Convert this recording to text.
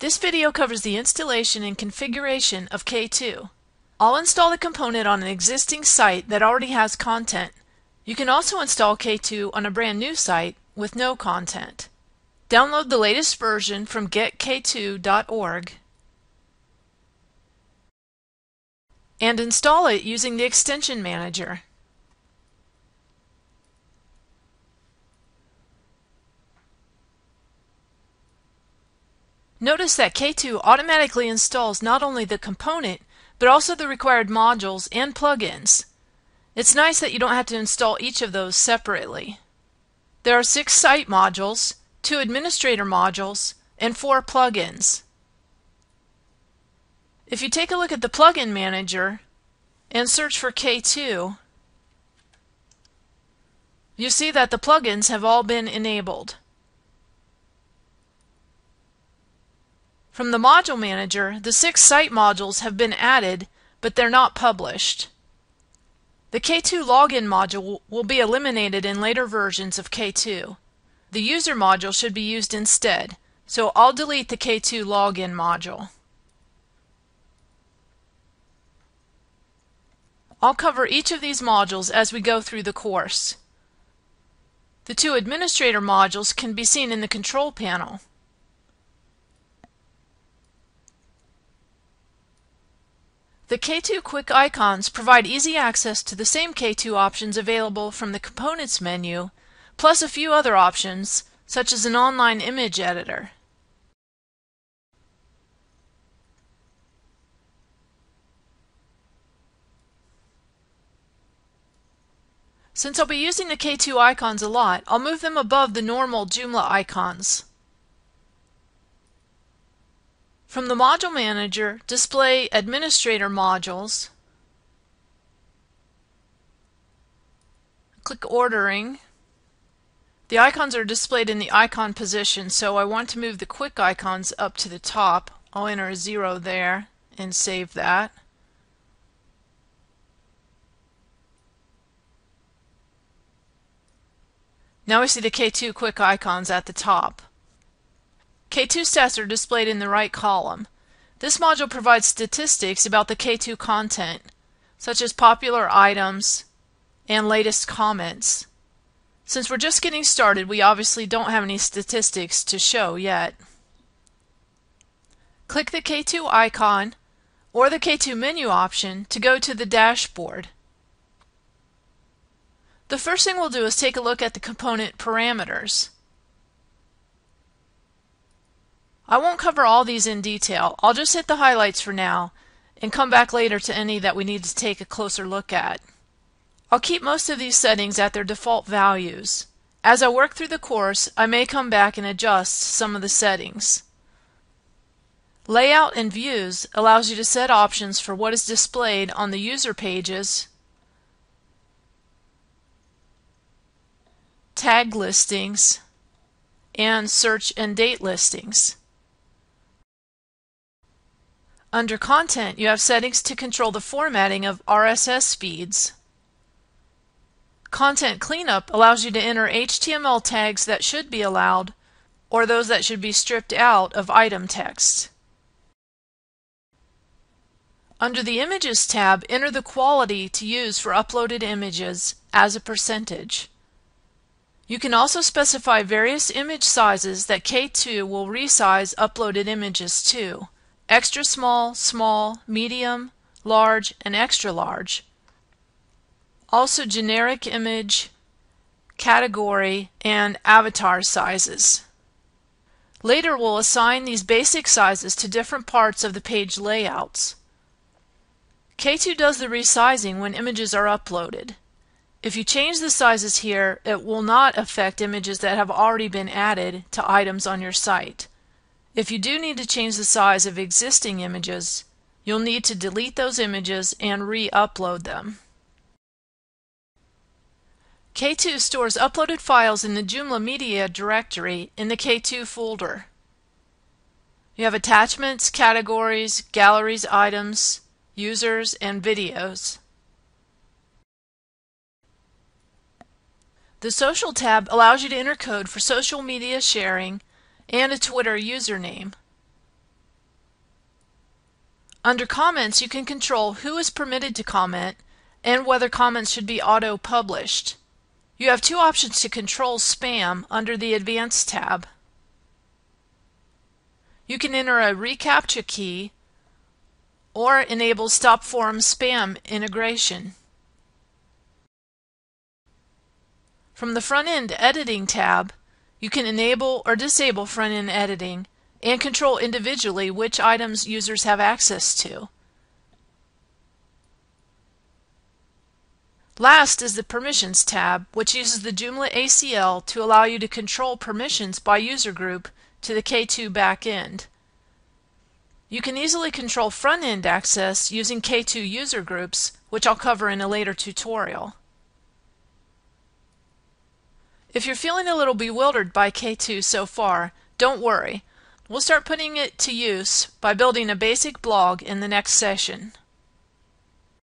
This video covers the installation and configuration of K2. I'll install the component on an existing site that already has content. You can also install K2 on a brand new site with no content. Download the latest version from getk2.org and install it using the extension manager. Notice that K2 automatically installs not only the component, but also the required modules and plugins. It's nice that you don't have to install each of those separately. There are six site modules, two administrator modules, and four plugins. If you take a look at the plugin manager and search for K2, you see that the plugins have all been enabled. From the Module Manager, the six site modules have been added, but they're not published. The K2 Login module will be eliminated in later versions of K2. The User module should be used instead, so I'll delete the K2 Login module. I'll cover each of these modules as we go through the course. The two administrator modules can be seen in the control panel. The K2 Quick icons provide easy access to the same K2 options available from the Components menu, plus a few other options, such as an online image editor. Since I'll be using the K2 icons a lot, I'll move them above the normal Joomla icons. From the Module Manager, display Administrator Modules. Click Ordering. The icons are displayed in the icon position, so I want to move the quick icons up to the top. I'll enter a zero there and save that. Now we see the K2 quick icons at the top. K2 stats are displayed in the right column. This module provides statistics about the K2 content, such as popular items and latest comments. Since we're just getting started, we obviously don't have any statistics to show yet. Click the K2 icon or the K2 menu option to go to the dashboard. The first thing we'll do is take a look at the component parameters. I won't cover all these in detail. I'll just hit the highlights for now and come back later to any that we need to take a closer look at. I'll keep most of these settings at their default values. As I work through the course, I may come back and adjust some of the settings. Layout and Views allows you to set options for what is displayed on the user pages, tag listings, and search and date listings. Under Content, you have settings to control the formatting of RSS feeds. Content Cleanup allows you to enter HTML tags that should be allowed or those that should be stripped out of item text. Under the Images tab, enter the quality to use for uploaded images as a percentage. You can also specify various image sizes that K2 will resize uploaded images to extra small, small, medium, large, and extra large. Also generic image, category, and avatar sizes. Later we'll assign these basic sizes to different parts of the page layouts. K2 does the resizing when images are uploaded. If you change the sizes here, it will not affect images that have already been added to items on your site. If you do need to change the size of existing images, you'll need to delete those images and re-upload them. K2 stores uploaded files in the Joomla Media directory in the K2 folder. You have attachments, categories, galleries, items, users, and videos. The Social tab allows you to enter code for social media sharing and a Twitter username. Under Comments, you can control who is permitted to comment and whether comments should be auto-published. You have two options to control spam under the Advanced tab. You can enter a reCAPTCHA key or enable Stop Forum Spam integration. From the Front-End Editing tab, you can enable or disable front-end editing and control individually which items users have access to. Last is the Permissions tab, which uses the Joomla ACL to allow you to control permissions by user group to the K2 backend. You can easily control front-end access using K2 user groups, which I'll cover in a later tutorial. If you're feeling a little bewildered by K2 so far, don't worry. We'll start putting it to use by building a basic blog in the next session.